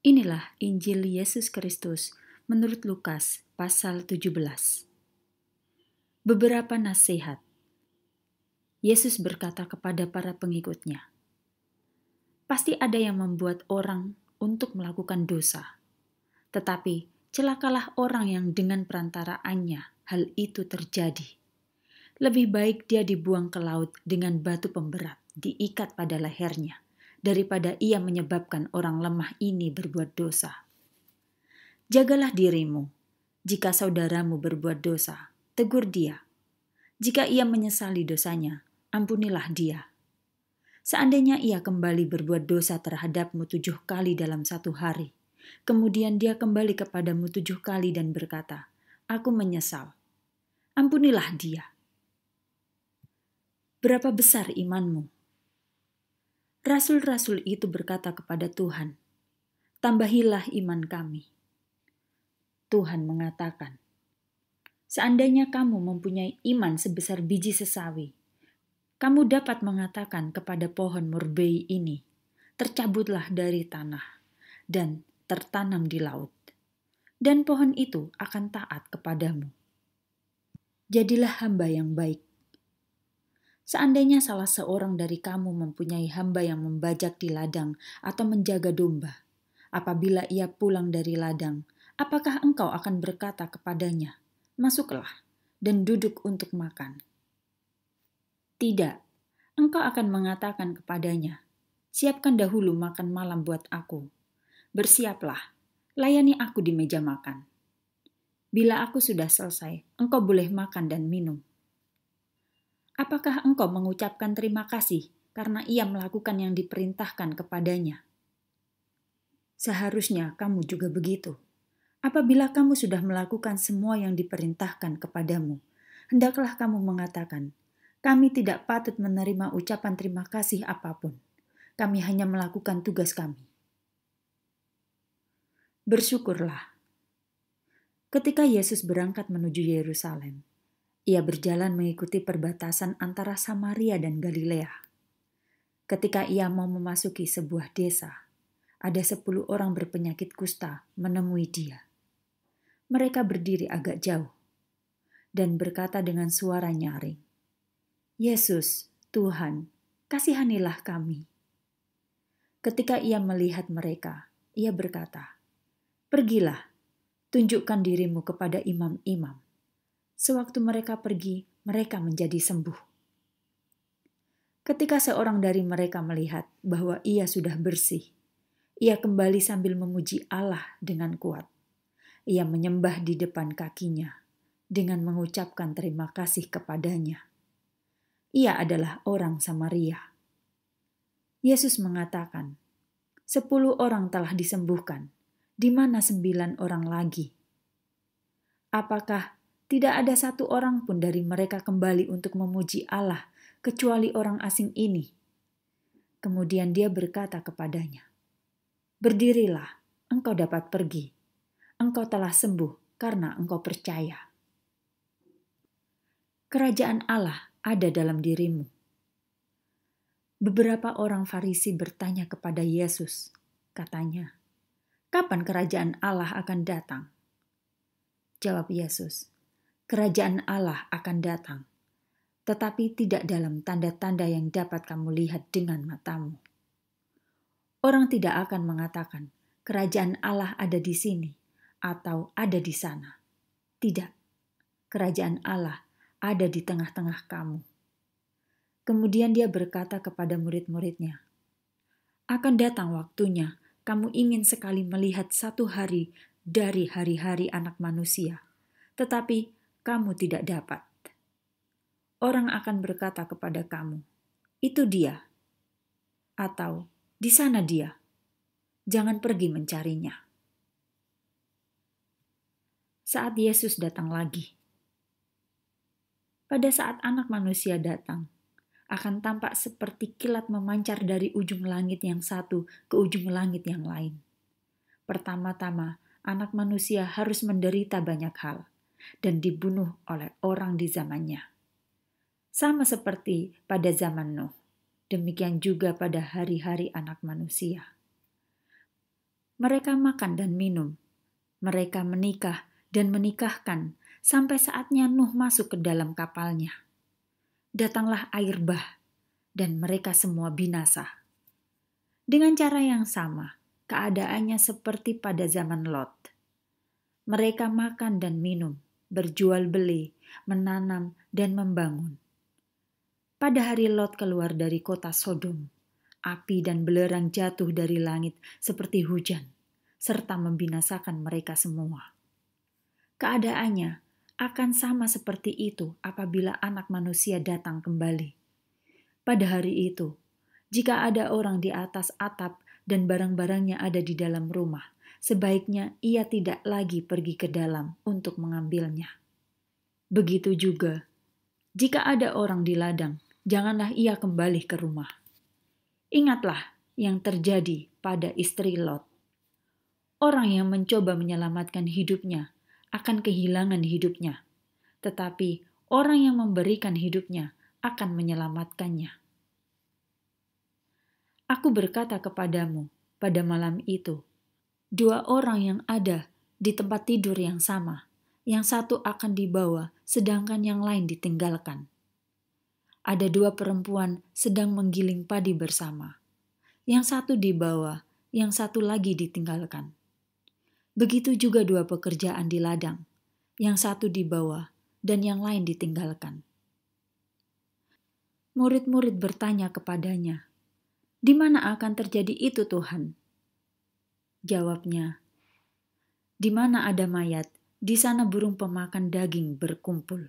Inilah Injil Yesus Kristus menurut Lukas pasal 17. Beberapa nasihat. Yesus berkata kepada para pengikutnya, Pasti ada yang membuat orang untuk melakukan dosa. Tetapi celakalah orang yang dengan perantaraannya hal itu terjadi. Lebih baik dia dibuang ke laut dengan batu pemberat diikat pada lehernya daripada ia menyebabkan orang lemah ini berbuat dosa. Jagalah dirimu. Jika saudaramu berbuat dosa, tegur dia. Jika ia menyesali dosanya, ampunilah dia. Seandainya ia kembali berbuat dosa terhadapmu tujuh kali dalam satu hari, kemudian dia kembali kepadamu tujuh kali dan berkata, Aku menyesal. Ampunilah dia. Berapa besar imanmu? Rasul-rasul itu berkata kepada Tuhan, "Tambahilah iman kami." Tuhan mengatakan, "Seandainya kamu mempunyai iman sebesar biji sesawi, kamu dapat mengatakan kepada pohon murbei ini, tercabutlah dari tanah dan tertanam di laut, dan pohon itu akan taat kepadamu. Jadilah hamba yang baik Seandainya salah seorang dari kamu mempunyai hamba yang membajak di ladang atau menjaga domba, apabila ia pulang dari ladang, apakah engkau akan berkata kepadanya, "Masuklah dan duduk untuk makan"? Tidak, engkau akan mengatakan kepadanya, "Siapkan dahulu makan malam buat aku. Bersiaplah, layani aku di meja makan." Bila aku sudah selesai, engkau boleh makan dan minum Apakah engkau mengucapkan terima kasih karena ia melakukan yang diperintahkan kepadanya? Seharusnya kamu juga begitu. Apabila kamu sudah melakukan semua yang diperintahkan kepadamu, hendaklah kamu mengatakan, "Kami tidak patut menerima ucapan terima kasih apa pun. Kami hanya melakukan tugas kami." Bersyukurlah. Ketika Yesus berangkat menuju Yerusalem, ia berjalan mengikuti perbatasan antara Samaria dan Galilea. Ketika ia mau memasuki sebuah desa, ada sepuluh orang berpenyakit kusta menemui dia. Mereka berdiri agak jauh dan berkata dengan suara nyaring, Yesus, Tuhan, kasihanilah kami. Ketika ia melihat mereka, ia berkata, Pergilah, tunjukkan dirimu kepada imam-imam. Sewaktu mereka pergi, mereka menjadi sembuh. Ketika seorang dari mereka melihat bahwa ia sudah bersih, ia kembali sambil memuji Allah dengan kuat. Ia menyembah di depan kakinya dengan mengucapkan terima kasih kepadanya. Ia adalah orang Samaria. Yesus mengatakan, sepuluh orang telah disembuhkan, di mana sembilan orang lagi? Apakah tidak ada satu orang pun dari mereka kembali untuk memuji Allah kecuali orang asing ini. Kemudian dia berkata kepadanya, "Berdirilah, engkau dapat pergi. Engkau telah sembuh karena engkau percaya." Kerajaan Allah ada dalam dirimu. Beberapa orang Farisi bertanya kepada Yesus, katanya, "Kapan kerajaan Allah akan datang?" Jawab Yesus, kerajaan Allah akan datang, tetapi tidak dalam tanda-tanda yang dapat kamu lihat dengan matamu. Orang tidak akan mengatakan, "Kerajaan Allah ada di sini" atau "ada di sana". Tidak, kerajaan Allah ada di tengah-tengah kamu. Kemudian dia berkata kepada murid-muridnya, "Akan datang waktunya kamu ingin sekali melihat satu hari dari hari-hari Anak Manusia, tetapi kamu tidak dapat. Orang akan berkata kepada kamu, "Itu dia," atau "Di sana dia." Jangan pergi mencarinya. Saat Yesus datang lagi, pada saat Anak Manusia datang, akan tampak seperti kilat memancar dari ujung langit yang satu ke ujung langit yang lain. Pertama-tama, Anak Manusia harus menderita banyak hal dan dibunuh oleh orang di zamannya. Sama seperti pada zaman Nuh, demikian juga pada hari-hari anak manusia. Mereka makan dan minum. Mereka menikah dan menikahkan sampai saatnya Nuh masuk ke dalam kapalnya. Datanglah air bah, dan mereka semua binasa. Dengan cara yang sama, keadaannya seperti pada zaman Lot. Mereka makan dan minum, berjual beli, menanam, dan membangun. Pada hari Lot keluar dari kota Sodom, api dan belerang jatuh dari langit seperti hujan, serta membinasakan mereka semua. Keadaannya akan sama seperti itu apabila Anak Manusia datang kembali. Pada hari itu, jika ada orang di atas atap dan barang-barangnya ada di dalam rumah, sebaiknya ia tidak lagi pergi ke dalam untuk mengambilnya. Begitu juga, jika ada orang di ladang, janganlah ia kembali ke rumah. Ingatlah yang terjadi pada istri Lot. Orang yang mencoba menyelamatkan hidupnya akan kehilangan hidupnya, tetapi orang yang memberikan hidupnya akan menyelamatkannya. Aku berkata kepadamu pada malam itu, dua orang yang ada di tempat tidur yang sama, yang satu akan dibawa, sedangkan yang lain ditinggalkan. Ada dua perempuan sedang menggiling padi bersama, yang satu dibawa, yang satu lagi ditinggalkan. Begitu juga dua pekerjaan di ladang, yang satu dibawa dan yang lain ditinggalkan. Murid-murid bertanya kepadanya, "Di mana akan terjadi itu, Tuhan?" Jawabnya, "Di mana ada mayat, di sana burung pemakan daging berkumpul."